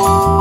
you